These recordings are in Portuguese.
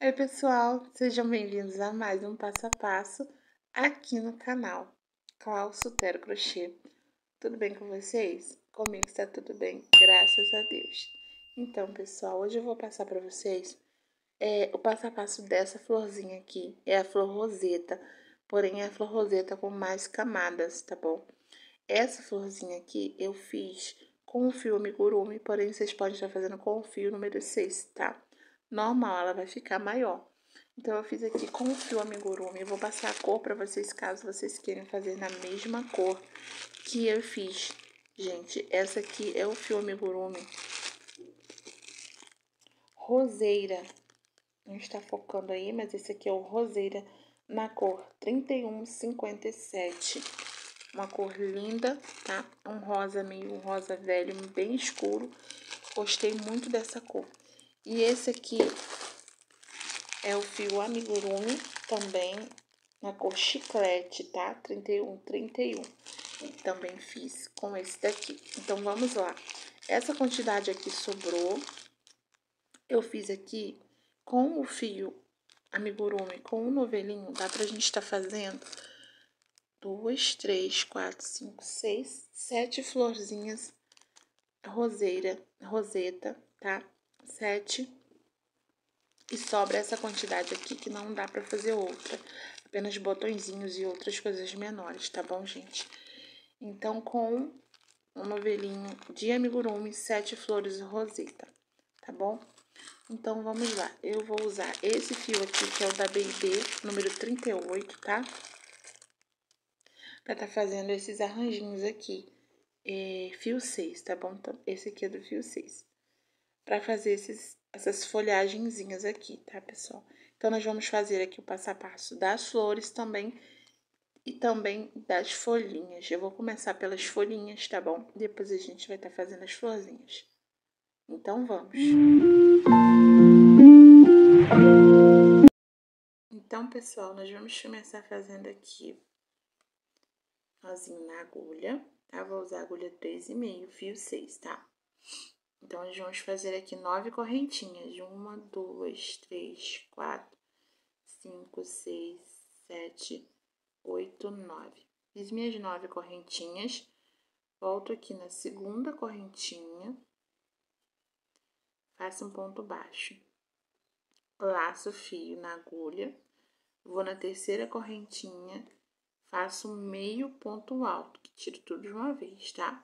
Oi, pessoal, sejam bem-vindos a mais um passo a passo aqui no canal Klaus Sutero Crochê. Tudo bem com vocês? Comigo está tudo bem, graças a Deus. Então, pessoal, hoje eu vou passar para vocês é, o passo a passo dessa florzinha aqui. É a flor roseta, porém é a flor roseta com mais camadas, tá bom? Essa florzinha aqui eu fiz com o fio amigurumi, porém vocês podem estar fazendo com o fio número 6, tá? Normal, ela vai ficar maior. Então, eu fiz aqui com o fio amigurumi. Eu vou passar a cor para vocês, caso vocês queiram fazer na mesma cor que eu fiz. Gente, essa aqui é o fio amigurumi. Roseira. Não está focando aí, mas esse aqui é o roseira na cor 3157. Uma cor linda, tá? Um rosa meio um rosa velho, bem escuro. Gostei muito dessa cor. E esse aqui é o fio amigurumi, também na cor chiclete, tá? 31, 31. Também fiz com esse daqui. Então, vamos lá. Essa quantidade aqui sobrou. Eu fiz aqui com o fio amigurumi, com o novelinho, dá pra gente tá fazendo duas, três, quatro, cinco, seis, sete florzinhas roseira, roseta, tá? Sete e sobra essa quantidade aqui que não dá para fazer outra, apenas botõezinhos e outras coisas menores, tá bom, gente? Então, com um novelinho de amigurumi, sete flores roseta, tá bom? Então, vamos lá. Eu vou usar esse fio aqui, que é o da B&B, número 38, tá? Pra tá fazendo esses arranjinhos aqui. É, fio 6, tá bom? Então, esse aqui é do fio 6 para fazer esses, essas folhagenzinhas aqui, tá, pessoal? Então, nós vamos fazer aqui o passo a passo das flores também e também das folhinhas. Eu vou começar pelas folhinhas, tá bom? Depois a gente vai estar tá fazendo as florzinhas. Então, vamos. Então, pessoal, nós vamos começar fazendo aqui nozinho na agulha, tá? Vou usar agulha 3,5, fio 6, tá? Então, nós vamos fazer aqui nove correntinhas. Uma, duas, três, quatro, cinco, seis, sete, oito, nove. Fiz minhas nove correntinhas. Volto aqui na segunda correntinha. Faço um ponto baixo. Laço o fio na agulha. Vou na terceira correntinha. Faço meio ponto alto, que tiro tudo de uma vez, tá?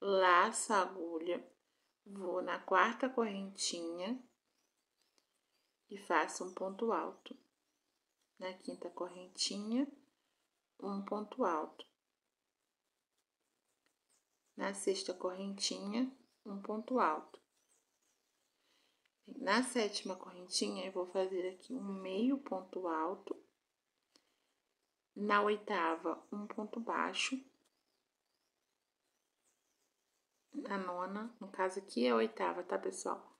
Laço a agulha Vou na quarta correntinha e faço um ponto alto. Na quinta correntinha, um ponto alto. Na sexta correntinha, um ponto alto. Na sétima correntinha, eu vou fazer aqui um meio ponto alto. Na oitava, um ponto baixo na nona, no caso aqui é a oitava, tá, pessoal?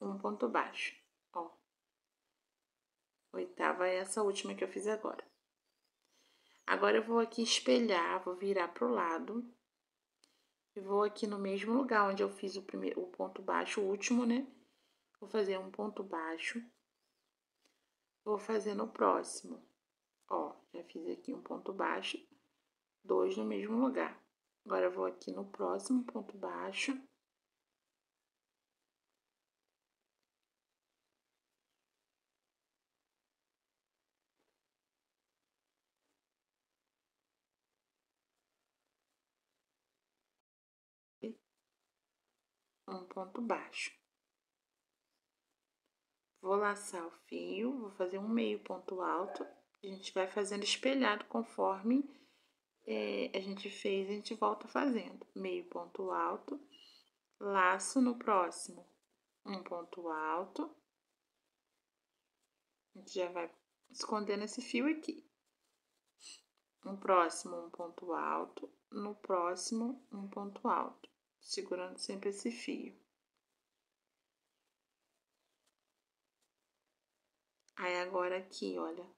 Um ponto baixo, ó. Oitava é essa última que eu fiz agora. Agora, eu vou aqui espelhar, vou virar pro lado. E vou aqui no mesmo lugar onde eu fiz o primeiro, o ponto baixo, o último, né? Vou fazer um ponto baixo. Vou fazer no próximo. Ó, já fiz aqui um ponto baixo, dois no mesmo lugar. Agora, vou aqui no próximo ponto baixo. Um ponto baixo. Vou laçar o fio, vou fazer um meio ponto alto. A gente vai fazendo espelhado conforme é, a gente fez, a gente volta fazendo. Meio ponto alto, laço no próximo, um ponto alto. A gente já vai escondendo esse fio aqui. No próximo, um ponto alto, no próximo, um ponto alto, segurando sempre esse fio. Aí, agora aqui, olha,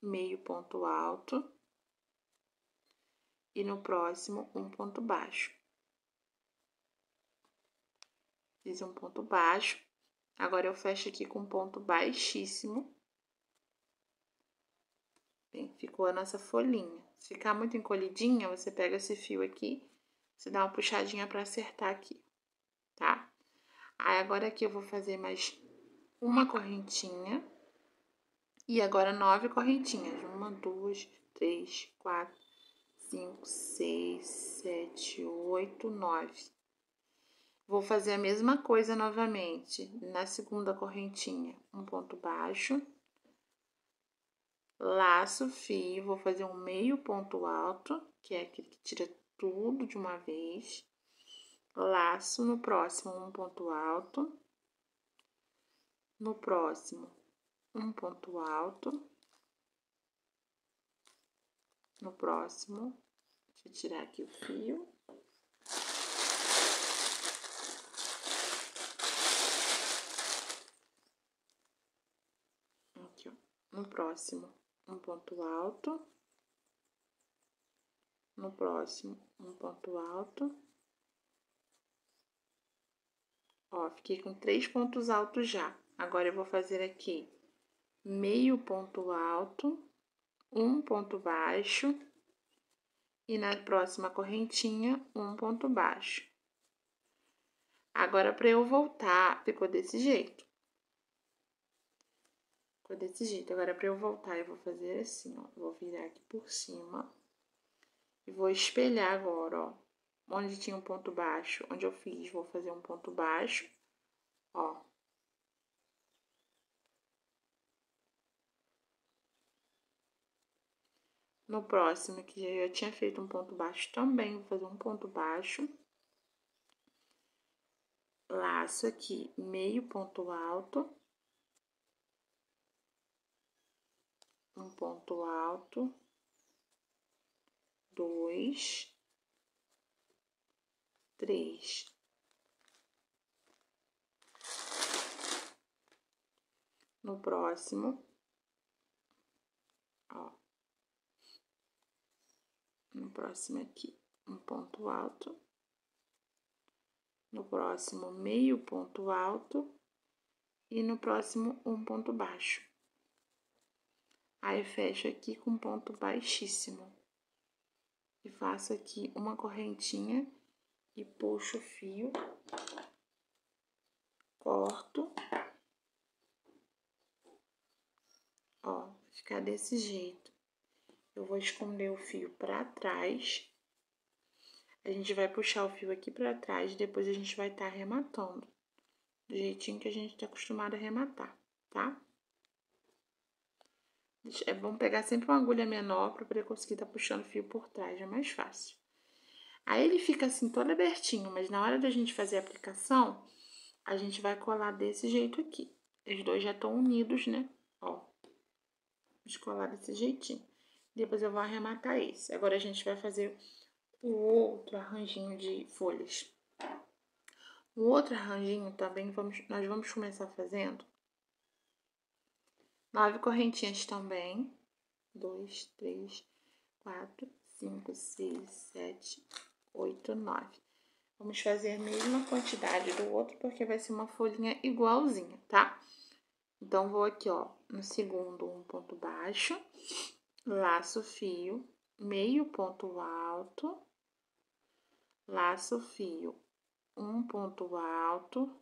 meio ponto alto e no próximo um ponto baixo. Fiz um ponto baixo, Agora eu fecho aqui com ponto baixíssimo. Bem, ficou a nossa folhinha. Se ficar muito encolhidinha, você pega esse fio aqui, você dá uma puxadinha para acertar aqui, tá? Aí agora aqui eu vou fazer mais uma correntinha. E agora nove correntinhas. Uma, duas, três, quatro, cinco, seis, sete, oito, nove. Vou fazer a mesma coisa novamente. Na segunda correntinha, um ponto baixo. Laço fio, vou fazer um meio ponto alto, que é aquele que tira tudo de uma vez. Laço no próximo, um ponto alto. No próximo, um ponto alto. No próximo, deixa eu tirar aqui o fio. Aqui, ó. No próximo, um ponto alto. No próximo, um ponto alto. Ó, fiquei com três pontos altos já. Agora, eu vou fazer aqui meio ponto alto, um ponto baixo e na próxima correntinha, um ponto baixo. Agora, para eu voltar, ficou desse jeito. Ficou desse jeito. Agora, para eu voltar, eu vou fazer assim, ó. Vou virar aqui por cima e vou espelhar agora, ó. Onde tinha um ponto baixo, onde eu fiz, vou fazer um ponto baixo, ó. No próximo, que já tinha feito um ponto baixo também, vou fazer um ponto baixo. Laço aqui, meio ponto alto. Um ponto alto. Dois. Três. No próximo, ó no próximo aqui um ponto alto, no próximo meio ponto alto. E no próximo um ponto baixo. Aí fecho aqui com ponto baixíssimo. E faço aqui uma correntinha e puxo o fio, corto, ó, ficar desse jeito eu vou esconder o fio para trás. A gente vai puxar o fio aqui para trás, depois a gente vai estar tá arrematando. Do jeitinho que a gente tá acostumado a arrematar, tá? É bom pegar sempre uma agulha menor para poder conseguir estar tá puxando o fio por trás, é mais fácil. Aí ele fica assim todo abertinho, mas na hora da gente fazer a aplicação, a gente vai colar desse jeito aqui. Os dois já estão unidos, né? Ó, vamos colar desse jeitinho. Depois eu vou arrematar esse. Agora a gente vai fazer o outro arranjinho de folhas. O outro arranjinho também vamos, nós vamos começar fazendo nove correntinhas também. Dois, três, quatro, cinco, seis, sete, oito, nove. Vamos fazer a mesma quantidade do outro, porque vai ser uma folhinha igualzinha, tá? Então, vou aqui, ó, no segundo, um ponto baixo laço fio, meio ponto alto, laço fio, um ponto alto,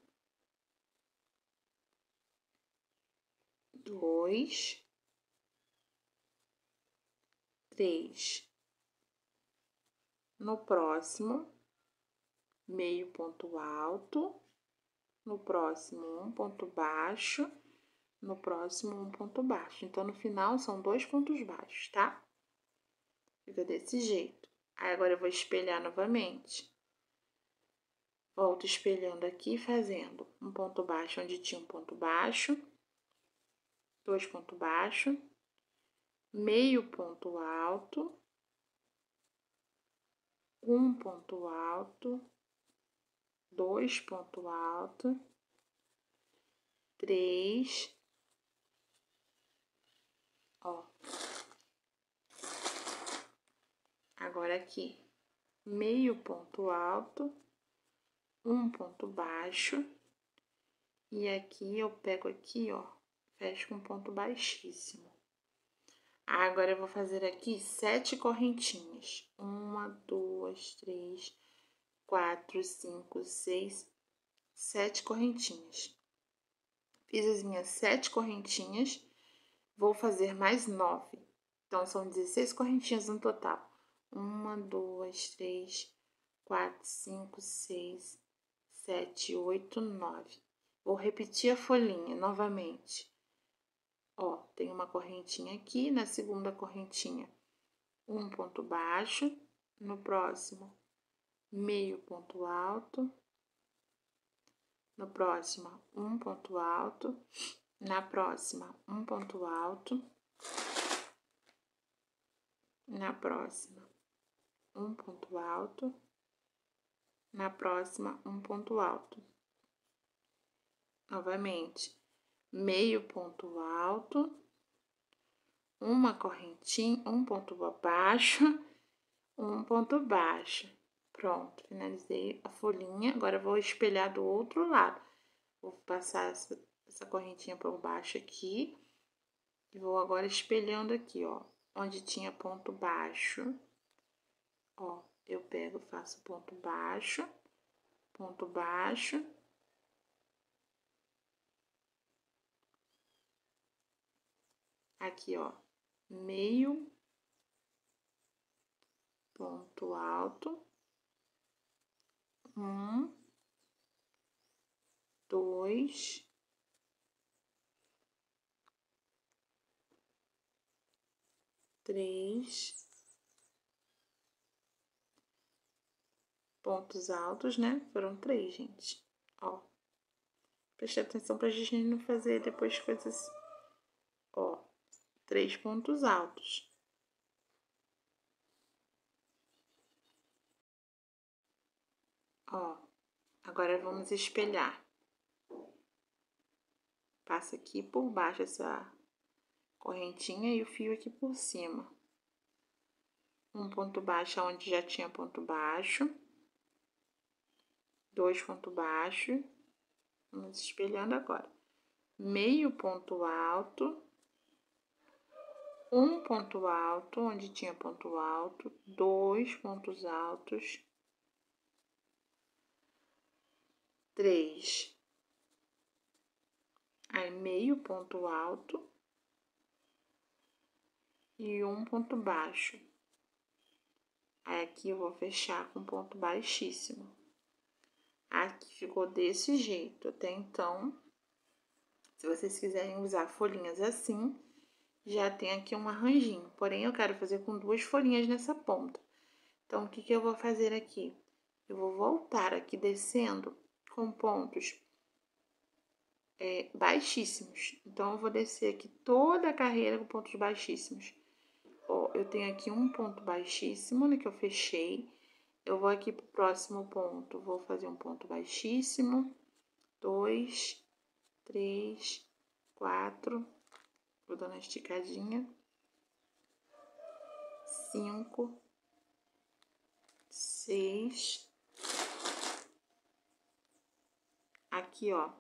dois, três. No próximo, meio ponto alto, no próximo, um ponto baixo no próximo um ponto baixo. Então, no final, são dois pontos baixos, tá? Fica desse jeito. Aí, agora eu vou espelhar novamente. Volto espelhando aqui, fazendo um ponto baixo onde tinha um ponto baixo, dois pontos baixos, meio ponto alto, um ponto alto, dois ponto alto, três, ó. Agora aqui, meio ponto alto, um ponto baixo E aqui eu pego aqui, ó, fecho com ponto baixíssimo. Agora eu vou fazer aqui sete correntinhas. Uma, duas, três, quatro, cinco, seis, sete correntinhas. Fiz as minhas sete correntinhas, vou fazer mais nove. Então, são 16 correntinhas no total. Uma, duas, três, quatro, cinco, seis, sete, oito, nove. Vou repetir a folhinha novamente. Ó, tem uma correntinha aqui, na segunda correntinha, um ponto baixo, no próximo, meio ponto alto, no próximo, um ponto alto, na próxima, um ponto alto, na próxima, um ponto alto, na próxima, um ponto alto. Novamente, meio ponto alto, uma correntinha, um ponto baixo, um ponto baixo. Pronto, finalizei a folhinha. Agora vou espelhar do outro lado. Vou passar essa, essa correntinha por baixo aqui. E vou agora espelhando aqui, ó. Onde tinha ponto baixo. Ó, eu pego, faço ponto baixo, ponto baixo aqui, ó, meio ponto alto, um, dois, três pontos altos, né? Foram três, gente. Ó, preste atenção pra gente não fazer depois coisas, ó três pontos altos. Ó, agora vamos espelhar. Passa aqui por baixo essa correntinha e o fio aqui por cima. Um ponto baixo onde já tinha ponto baixo. Dois pontos baixos. Vamos espelhando agora. Meio ponto alto um ponto alto, onde tinha ponto alto, dois pontos altos, três, aí meio ponto alto e um ponto baixo. Aí aqui eu vou fechar com ponto baixíssimo. Aqui ficou desse jeito. Até então, se vocês quiserem usar folhinhas assim, já tem aqui um arranjinho, porém eu quero fazer com duas folhinhas nessa ponta. Então, o que, que eu vou fazer aqui? Eu vou voltar aqui descendo com pontos é, baixíssimos. Então, eu vou descer aqui toda a carreira com pontos baixíssimos. Ó, eu tenho aqui um ponto baixíssimo, né, que eu fechei. Eu vou aqui pro próximo ponto, vou fazer um ponto baixíssimo, dois, três, quatro, Vou dar uma esticadinha. Cinco, seis. Aqui, ó,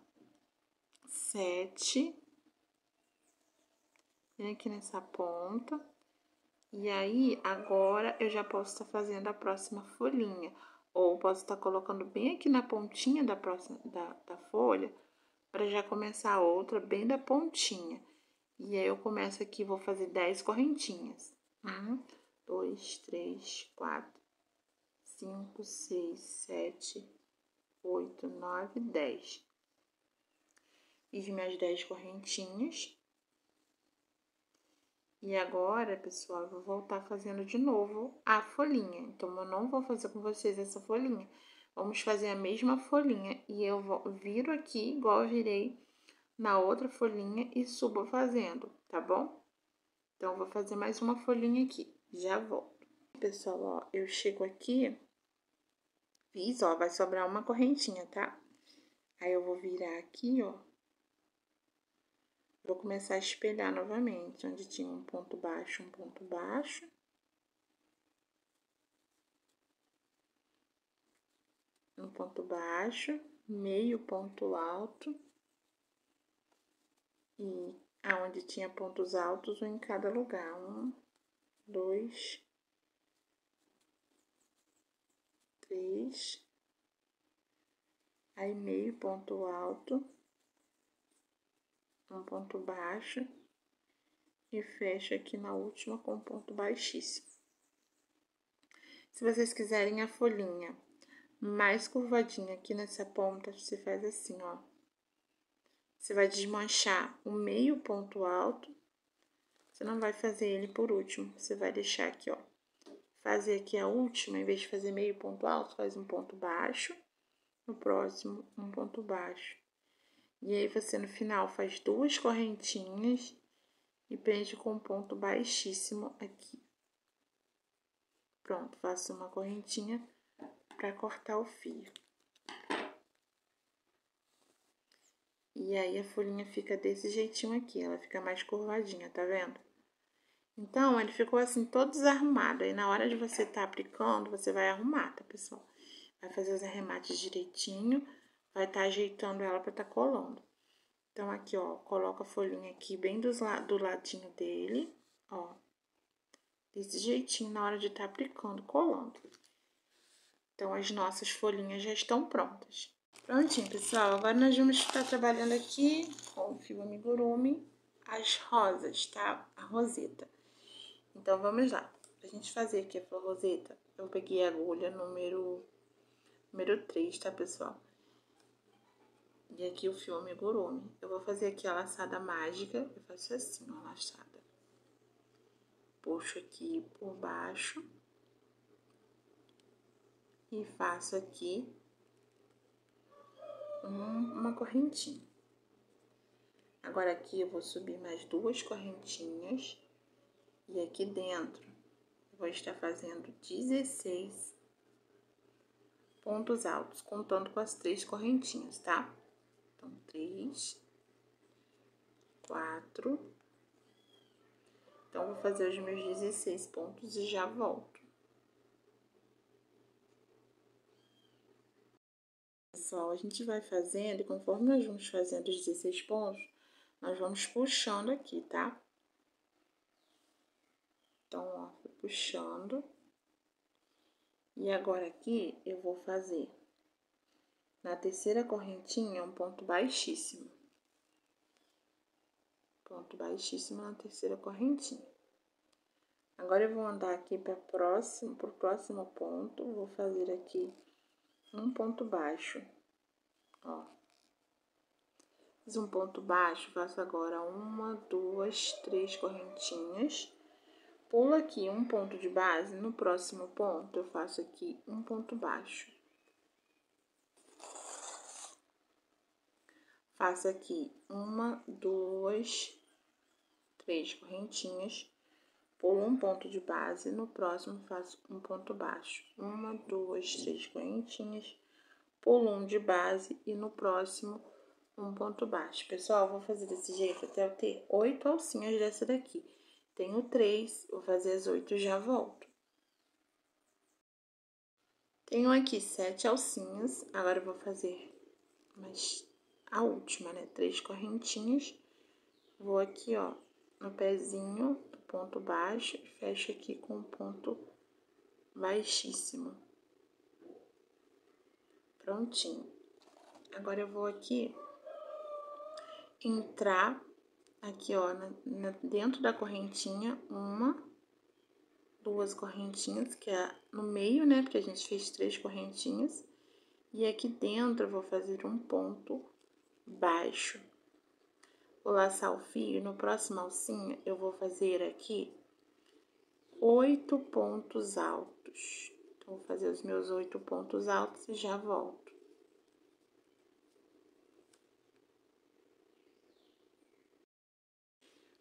sete. Vem aqui nessa ponta. E aí, agora, eu já posso estar tá fazendo a próxima folhinha. Ou posso estar tá colocando bem aqui na pontinha da próxima da, da folha, para já começar a outra bem da pontinha. E aí eu começo aqui, vou fazer 10 correntinhas. Um, dois, três, quatro, cinco, seis, sete, oito, nove, dez. Fiz minhas 10 correntinhas. E agora, pessoal, eu vou voltar fazendo de novo a folhinha. Então, eu não vou fazer com vocês essa folhinha. Vamos fazer a mesma folhinha e eu vou, viro aqui, igual eu virei na outra folhinha e subo fazendo, tá bom? Então, vou fazer mais uma folhinha aqui, já volto. Pessoal, ó, eu chego aqui, fiz, ó, vai sobrar uma correntinha, tá? Aí, eu vou virar aqui, ó. Vou começar a espelhar novamente, onde tinha um ponto baixo, um ponto baixo. Um ponto baixo, meio ponto alto e aonde tinha pontos altos, um em cada lugar. Um, dois, três, aí meio ponto alto, um ponto baixo e fecha aqui na última com ponto baixíssimo. Se vocês quiserem a folhinha mais curvadinha aqui nessa ponta, você faz assim, ó. Você vai desmanchar o meio ponto alto. Você não vai fazer ele por último, você vai deixar aqui, ó. Fazer aqui a última, em vez de fazer meio ponto alto, faz um ponto baixo. No próximo, um ponto baixo. E aí, você no final faz duas correntinhas e prende com um ponto baixíssimo aqui. Pronto, faço uma correntinha para cortar o fio. E aí a folhinha fica desse jeitinho aqui, ela fica mais curvadinha, tá vendo? Então, ele ficou assim todo desarrumado. Aí na hora de você tá aplicando, você vai arrumar, tá, pessoal? Vai fazer os arremates direitinho, vai estar tá ajeitando ela para estar tá colando. Então, aqui, ó, coloca a folhinha aqui bem do, do ladinho dele, ó. Desse jeitinho na hora de estar tá aplicando, colando. Então, as nossas folhinhas já estão prontas. Prontinho, pessoal. Agora nós vamos estar trabalhando aqui com o fio amigurumi as rosas, tá? A roseta. Então, vamos lá. Pra gente fazer aqui a roseta, eu peguei a agulha número, número 3, tá, pessoal? E aqui o fio amigurumi. Eu vou fazer aqui a laçada mágica. Eu faço assim, ó, laçada. Puxo aqui por baixo e faço aqui uma correntinha. Agora aqui eu vou subir mais duas correntinhas e aqui dentro eu vou estar fazendo 16 pontos altos, contando com as três correntinhas, tá? Então, três, quatro. Então, vou fazer os meus 16 pontos e já volto. pessoal, a gente vai fazendo e conforme nós vamos fazendo os 16 pontos, nós vamos puxando aqui, tá? Então, ó, puxando. E agora aqui eu vou fazer na terceira correntinha um ponto baixíssimo. Ponto baixíssimo na terceira correntinha. Agora eu vou andar aqui para próximo, pro próximo ponto, vou fazer aqui um ponto baixo ó. Fiz um ponto baixo, faço agora uma, duas, três correntinhas. Pulo aqui um ponto de base, no próximo ponto eu faço aqui um ponto baixo. Faço aqui uma, duas, três correntinhas, pulo um ponto de base, no próximo faço um ponto baixo. Uma, duas, três correntinhas, pulo um de base e no próximo um ponto baixo. Pessoal, vou fazer desse jeito até eu ter oito alcinhas dessa daqui. Tenho três, vou fazer as oito e já volto. Tenho aqui sete alcinhas, agora eu vou fazer mais a última, né? Três correntinhas. Vou aqui, ó, no pezinho do ponto baixo e fecho aqui com um ponto baixíssimo. Prontinho. Agora eu vou aqui entrar aqui, ó, na, na, dentro da correntinha, uma, duas correntinhas, que é no meio, né? Porque a gente fez três correntinhas. E aqui dentro eu vou fazer um ponto baixo. Vou laçar o fio no próximo alcinha eu vou fazer aqui oito pontos altos. Vou fazer os meus oito pontos altos e já volto.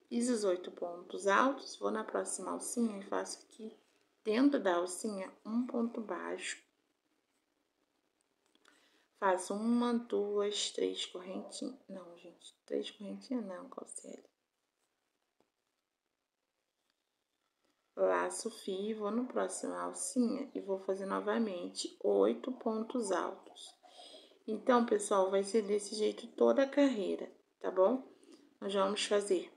Fiz os oito pontos altos, vou na próxima alcinha e faço aqui dentro da alcinha um ponto baixo. Faço uma, duas, três correntinhas. Não, gente, três correntinhas não, Calcele. laço fio, vou no próximo alcinha e vou fazer novamente oito pontos altos. Então, pessoal, vai ser desse jeito toda a carreira, tá bom? nós vamos fazer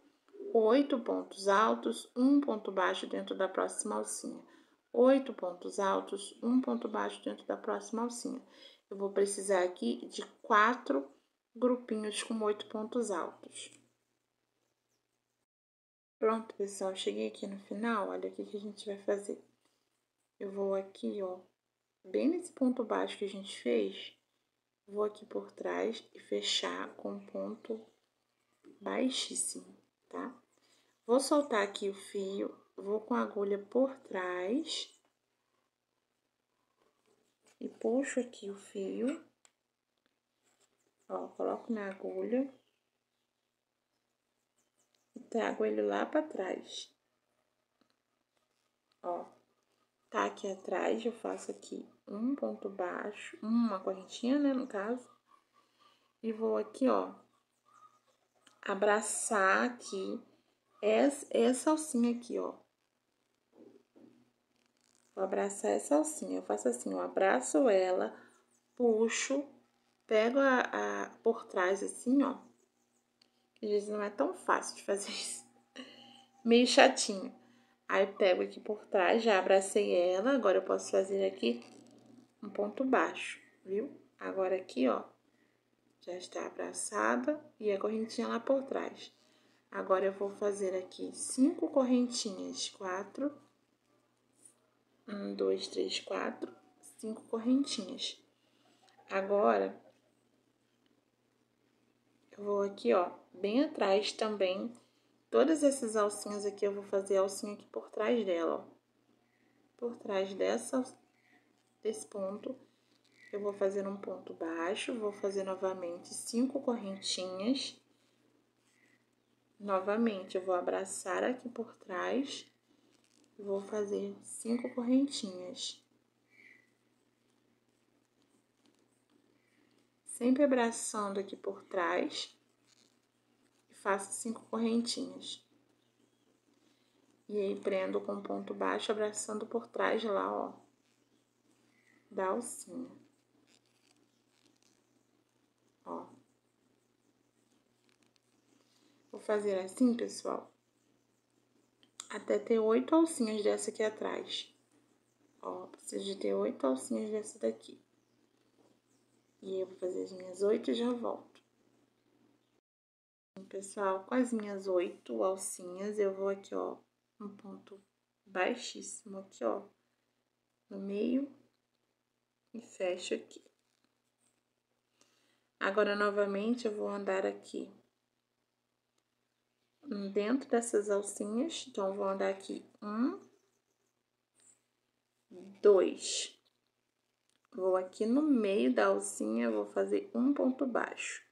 oito pontos altos, um ponto baixo dentro da próxima alcinha. Oito pontos altos, um ponto baixo dentro da próxima alcinha. Eu vou precisar aqui de quatro grupinhos com oito pontos altos. Pronto, pessoal, cheguei aqui no final, olha o que, a gente vai fazer. Eu vou aqui, ó, bem nesse ponto baixo que a gente fez, vou aqui por trás e fechar com um ponto baixíssimo, tá? Vou soltar aqui o fio, vou com a agulha por trás e puxo aqui o fio. Ó, coloco na agulha e trago ele lá para trás. Ó, tá aqui atrás, eu faço aqui um ponto baixo, uma correntinha, né, no caso. E vou aqui, ó, abraçar aqui essa, essa alcinha aqui, ó. Vou abraçar essa alcinha. Eu faço assim, eu abraço ela, puxo, pego a, a por trás assim, ó. Às vezes não é tão fácil de fazer isso. Meio chatinho. Aí pego aqui por trás, já abracei ela. Agora eu posso fazer aqui um ponto baixo, viu? Agora aqui, ó, já está abraçada e a correntinha lá por trás. Agora eu vou fazer aqui cinco correntinhas, quatro, um, dois, três, quatro, cinco correntinhas. Agora eu vou aqui, ó, bem atrás também. Todas essas alcinhas aqui eu vou fazer alcinha aqui por trás dela, ó. Por trás dessa desse ponto eu vou fazer um ponto baixo, vou fazer novamente cinco correntinhas. Novamente, eu vou abraçar aqui por trás, vou fazer cinco correntinhas. Sempre abraçando aqui por trás, e faço cinco correntinhas. E aí, prendo com ponto baixo, abraçando por trás lá, ó, da alcinha. Ó. Vou fazer assim, pessoal, até ter oito alcinhas dessa aqui atrás. Ó, preciso de ter oito alcinhas dessa daqui. E eu vou fazer as minhas oito e já volto. Pessoal, com as minhas oito alcinhas, eu vou aqui, ó, um ponto baixíssimo aqui, ó, no meio e fecho aqui. Agora, novamente, eu vou andar aqui dentro dessas alcinhas. Então, vou andar aqui um, dois. Vou aqui no meio da alcinha, vou fazer um ponto baixo.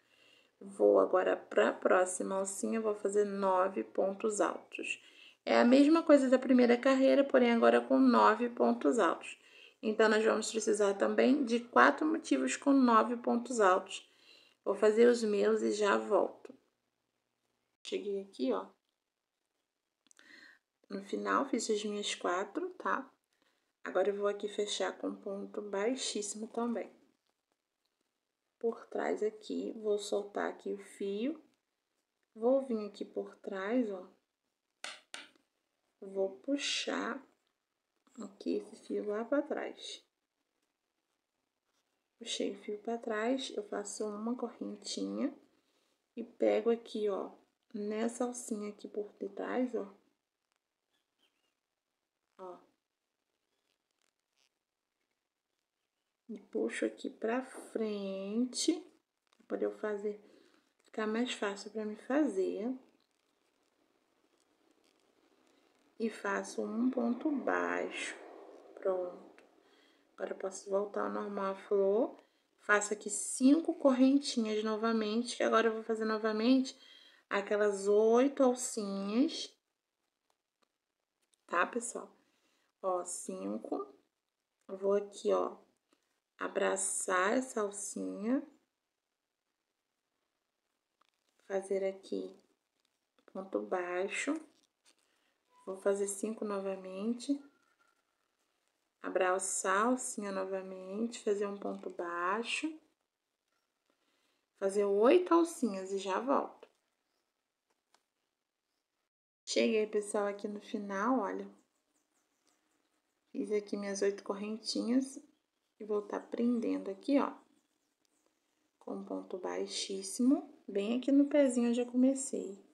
Vou agora para a próxima alcinha, vou fazer nove pontos altos. É a mesma coisa da primeira carreira, porém agora com nove pontos altos. Então, nós vamos precisar também de quatro motivos com nove pontos altos. Vou fazer os meus e já volto. Cheguei aqui, ó. No final, fiz as minhas quatro, tá? Agora, eu vou aqui fechar com ponto baixíssimo também. Por trás aqui, vou soltar aqui o fio. Vou vir aqui por trás, ó. Vou puxar aqui esse fio lá para trás puxei o fio para trás, eu faço uma correntinha e pego aqui, ó, nessa alcinha aqui por detrás, ó. Ó. E puxo aqui pra frente, pra poder eu fazer, ficar mais fácil pra me fazer. E faço um ponto baixo, pronto. Agora, posso voltar ao normal a flor. Faço aqui cinco correntinhas novamente, que agora eu vou fazer novamente aquelas oito alcinhas. Tá, pessoal? Ó, cinco. Vou aqui, ó, abraçar essa alcinha. Fazer aqui ponto baixo. Vou fazer cinco novamente abraçar a alcinha novamente, fazer um ponto baixo, fazer oito alcinhas e já volto. Cheguei, pessoal, aqui no final, olha. Fiz aqui minhas oito correntinhas e vou estar tá prendendo aqui, ó. Com ponto baixíssimo, bem aqui no pezinho eu comecei.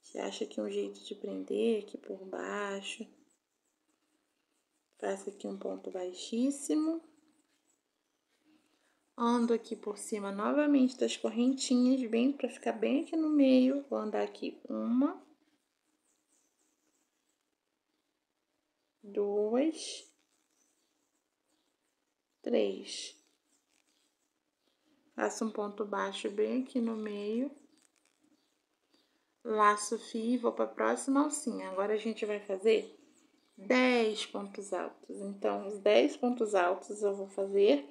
Você acha que um jeito de prender aqui por baixo. Faço aqui um ponto baixíssimo. Ando aqui por cima novamente das correntinhas, bem para ficar bem aqui no meio. Vou andar aqui uma, duas, três. Faço um ponto baixo bem aqui no meio. Laço fio vou para a próxima alcinha. Agora a gente vai fazer 10 pontos altos. Então, os 10 pontos altos eu vou fazer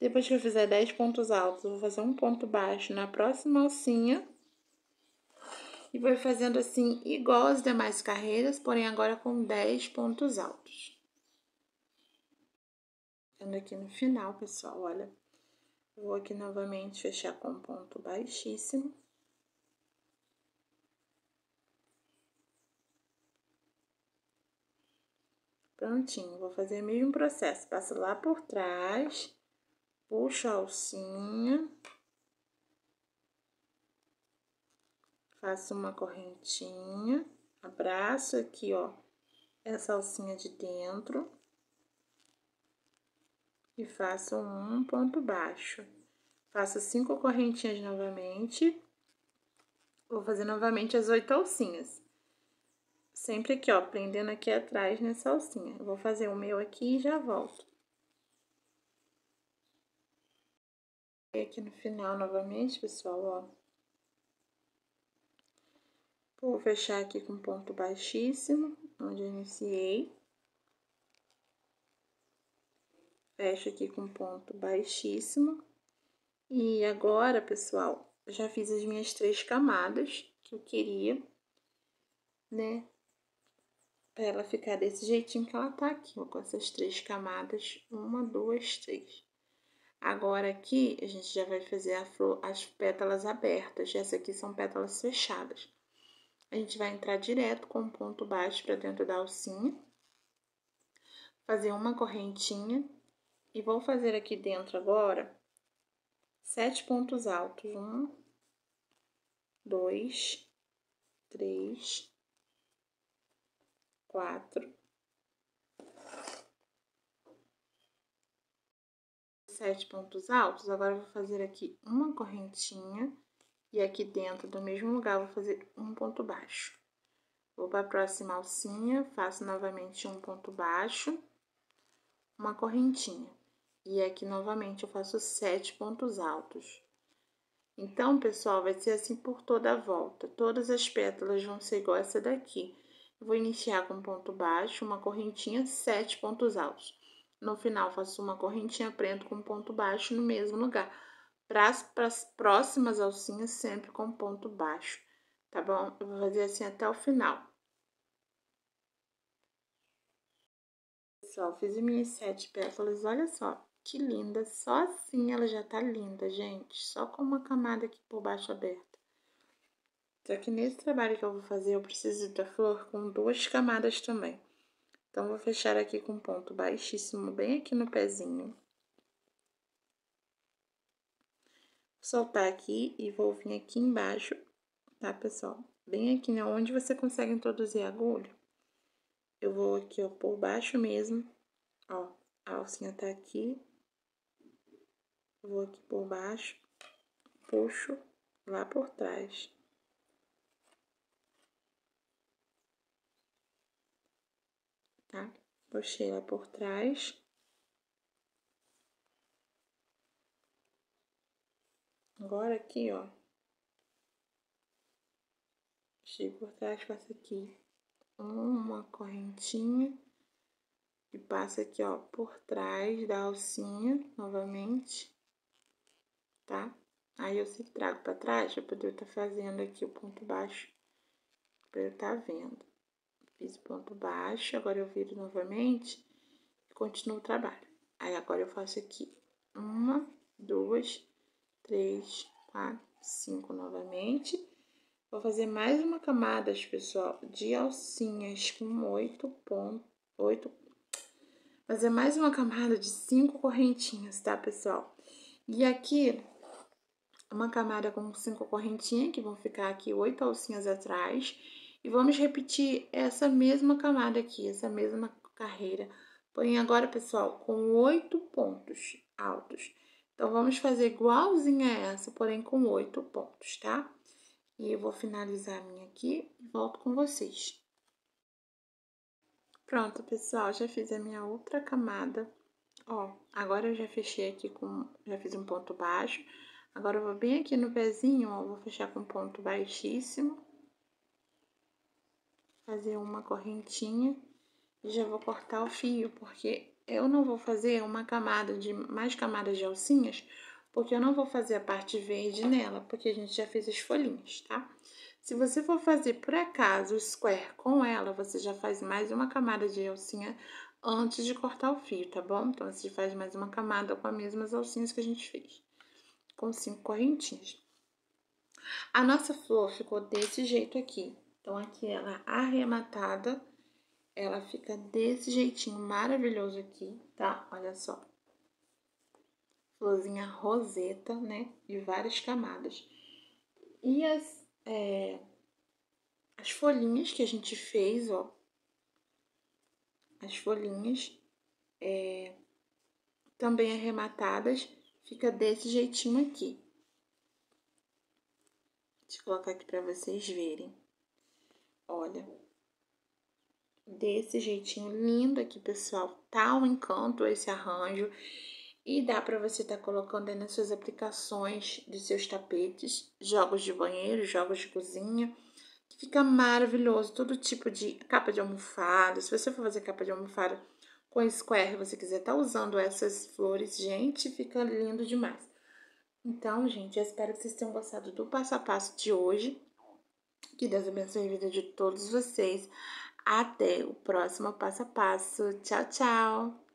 depois que eu fizer 10 pontos altos, eu vou fazer um ponto baixo na próxima alcinha. E vou fazendo assim, igual as demais carreiras, porém agora com 10 pontos altos. Ficando aqui no final, pessoal, olha. Vou aqui novamente fechar com um ponto baixíssimo. Prontinho, vou fazer o mesmo processo. Passo lá por trás puxo a alcinha, faço uma correntinha, abraço aqui, ó, essa alcinha de dentro e faço um ponto baixo. Faço cinco correntinhas novamente, vou fazer novamente as oito alcinhas. Sempre aqui, ó, prendendo aqui atrás nessa alcinha. Vou fazer o meu aqui e já volto. aqui no final novamente, pessoal, ó. Vou fechar aqui com ponto baixíssimo, onde eu iniciei. Fecho aqui com ponto baixíssimo. E agora, pessoal, já fiz as minhas três camadas que eu queria, né? Pra ela ficar desse jeitinho que ela tá aqui, ó, com essas três camadas. Uma, duas, três. Agora aqui, a gente já vai fazer flor, as pétalas abertas. Essa aqui são pétalas fechadas. A gente vai entrar direto com um ponto baixo para dentro da alcinha. Fazer uma correntinha. E vou fazer aqui dentro agora sete pontos altos. Um, dois, três, quatro, sete pontos altos, agora vou fazer aqui uma correntinha e aqui dentro do mesmo lugar vou fazer um ponto baixo. Vou para a próxima alcinha, faço novamente um ponto baixo, uma correntinha. E aqui novamente eu faço sete pontos altos. Então, pessoal, vai ser assim por toda a volta. Todas as pétalas vão ser igual essa daqui. Vou iniciar com ponto baixo, uma correntinha, sete pontos altos. No final, faço uma correntinha preta com ponto baixo no mesmo lugar. Para as próximas alcinhas, sempre com ponto baixo, tá bom? Eu vou fazer assim até o final. Pessoal, fiz minhas sete pétalas, olha só, que linda. Só assim ela já tá linda, gente. Só com uma camada aqui por baixo aberta. Só que nesse trabalho que eu vou fazer, eu preciso da flor com duas camadas também. Então, vou fechar aqui com ponto baixíssimo, bem aqui no pezinho. Soltar aqui e vou vir aqui embaixo, tá, pessoal? Bem aqui, né, onde você consegue introduzir a agulha. Eu vou aqui, ó, por baixo mesmo, ó, a alcinha tá aqui. Vou aqui por baixo, puxo lá por trás. tá? Puxei ela por trás. Agora aqui, ó. Puxei por trás, faço aqui uma correntinha e passa aqui, ó, por trás da alcinha, novamente, tá? Aí eu se trago para trás para poder estar tá fazendo aqui o ponto baixo, para eu estar tá vendo. Fiz ponto baixo, agora eu viro novamente e continuo o trabalho. Aí, agora eu faço aqui uma, duas, três, quatro, cinco novamente. Vou fazer mais uma camada, pessoal, de alcinhas com oito pontos, oito... Fazer mais uma camada de cinco correntinhas, tá, pessoal? E aqui, uma camada com cinco correntinhas, que vão ficar aqui oito alcinhas atrás. E vamos repetir essa mesma camada aqui, essa mesma carreira. Porém, agora, pessoal, com oito pontos altos. Então, vamos fazer igualzinha a essa, porém com oito pontos, tá? E eu vou finalizar a minha aqui e volto com vocês. Pronto, pessoal, já fiz a minha outra camada. Ó, agora eu já fechei aqui com... Já fiz um ponto baixo. Agora, eu vou bem aqui no pezinho, ó, vou fechar com ponto baixíssimo. Fazer uma correntinha e já vou cortar o fio, porque eu não vou fazer uma camada de mais camadas de alcinhas, porque eu não vou fazer a parte verde nela, porque a gente já fez as folhinhas, tá? Se você for fazer, por acaso, o square com ela, você já faz mais uma camada de alcinha antes de cortar o fio, tá bom? Então, você faz mais uma camada com as mesmas alcinhas que a gente fez, com cinco correntinhas. A nossa flor ficou desse jeito aqui. Então, aqui ela arrematada ela fica desse jeitinho maravilhoso aqui, tá? Olha só. Florzinha roseta, né? De várias camadas. E as, é, as folhinhas que a gente fez, ó. As folhinhas é, também arrematadas, fica desse jeitinho aqui. Deixa eu colocar aqui para vocês verem. Olha, desse jeitinho lindo aqui, pessoal. Tá um encanto esse arranjo. E dá para você estar tá colocando aí nas suas aplicações dos seus tapetes, jogos de banheiro, jogos de cozinha. Fica maravilhoso, todo tipo de capa de almofada. Se você for fazer capa de almofada com square, você quiser estar tá usando essas flores, gente, fica lindo demais. Então, gente, eu espero que vocês tenham gostado do passo a passo de hoje. Que Deus abençoe a vida de todos vocês. Até o próximo passo a passo. Tchau, tchau!